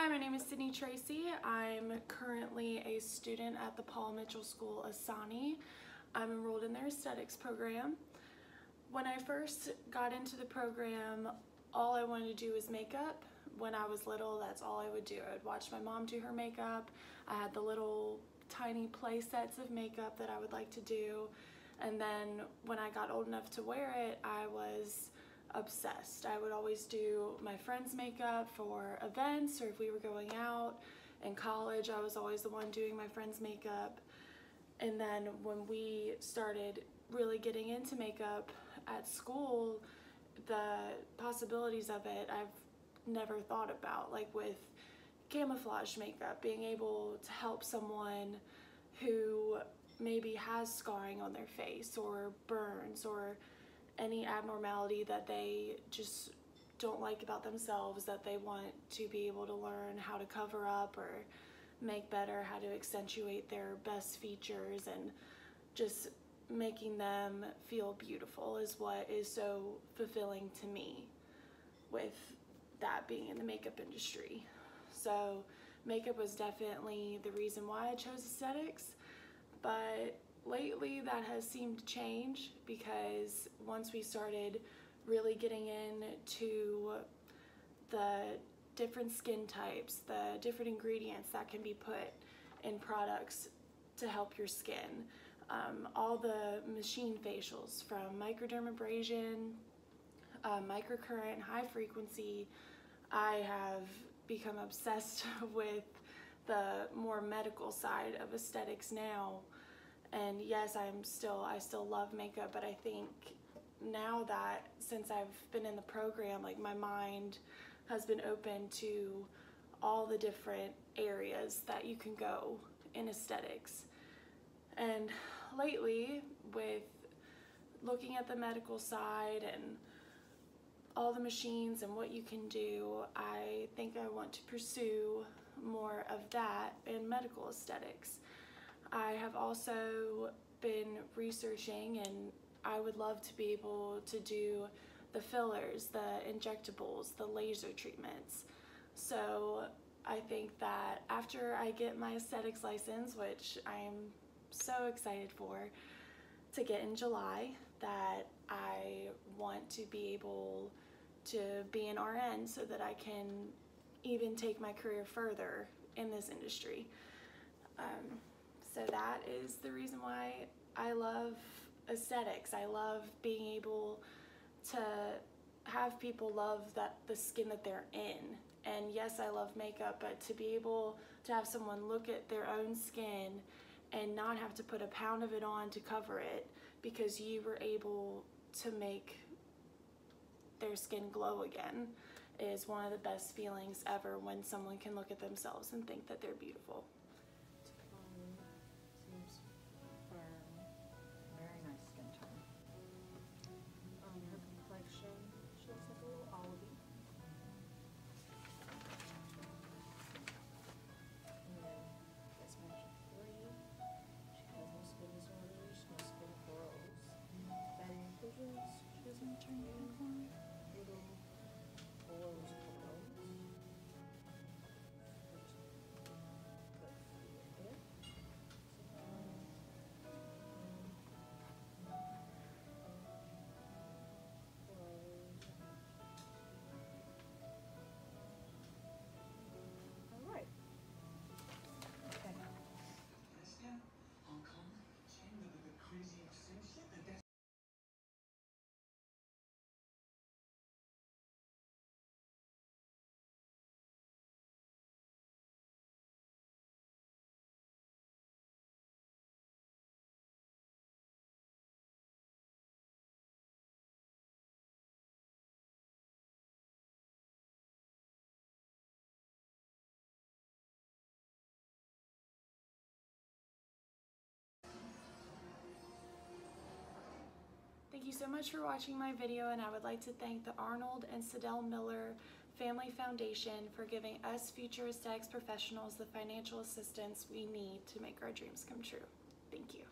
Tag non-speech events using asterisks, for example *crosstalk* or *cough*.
Hi, my name is Sydney Tracy. I'm currently a student at the Paul Mitchell School Asani. I'm enrolled in their aesthetics program. When I first got into the program, all I wanted to do was makeup. When I was little, that's all I would do. I would watch my mom do her makeup. I had the little tiny play sets of makeup that I would like to do. And then when I got old enough to wear it, I was obsessed. I would always do my friends' makeup for events or if we were going out. In college, I was always the one doing my friends' makeup. And then when we started really getting into makeup at school, the possibilities of it I've never thought about. Like with camouflage makeup, being able to help someone who maybe has scarring on their face or burns or any abnormality that they just don't like about themselves that they want to be able to learn how to cover up or make better, how to accentuate their best features and just making them feel beautiful is what is so fulfilling to me with that being in the makeup industry. So makeup was definitely the reason why I chose aesthetics, but lately that has seemed to change because once we started really getting into the different skin types, the different ingredients that can be put in products to help your skin, um, all the machine facials from microdermabrasion, uh, microcurrent, high frequency, I have become obsessed *laughs* with the more medical side of aesthetics now and yes i'm still i still love makeup but i think now that since i've been in the program like my mind has been open to all the different areas that you can go in aesthetics. And lately with looking at the medical side and all the machines and what you can do i think i want to pursue more of that in medical aesthetics I have also been researching and I would love to be able to do the fillers, the injectables, the laser treatments. So I think that after I get my aesthetics license, which I'm so excited for to get in July, that I want to be able to be an RN so that I can even take my career further in this industry. Um, so that is the reason why I love aesthetics. I love being able to have people love that the skin that they're in. And yes, I love makeup, but to be able to have someone look at their own skin and not have to put a pound of it on to cover it because you were able to make their skin glow again is one of the best feelings ever when someone can look at themselves and think that they're beautiful. Thank you so much for watching my video and I would like to thank the Arnold and Sydell Miller Family Foundation for giving us future aesthetics professionals the financial assistance we need to make our dreams come true. Thank you.